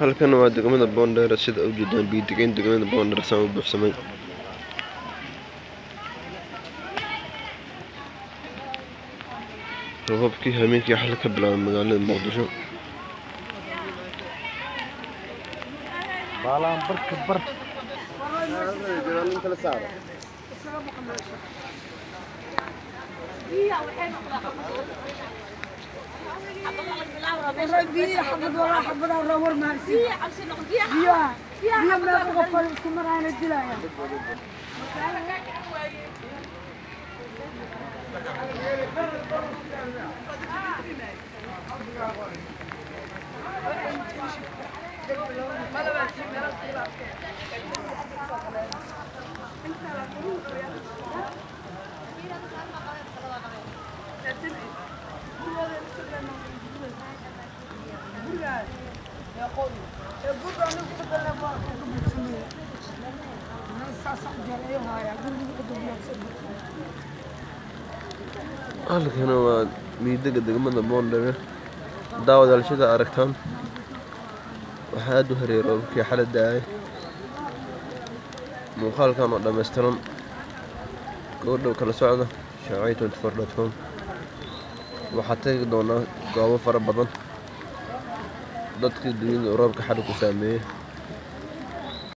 halkan waa degmada boondheer sida u jeedaan biyo-degayn degmada boondheer saan u buuxsamay. Roobabkii habeenkii xal ka bilaabay magaalada muqdisho ربي حبض ولا حبض الرور ما هسي يا يا ما بغفل سمران الدلايا Thank you. Halkana waa miidaga degmada boondheer daawadayaal sida aragtaan. Waxaa aada u hareeyay roobabkii xala da'ay muuqaalkan oo dhammaystiran gabadhow kala socda. Shaacay twenty four dot com. Waxaa tegi doonaa goobo fara badan dadkii dunyada roobka xadha ku saameeyey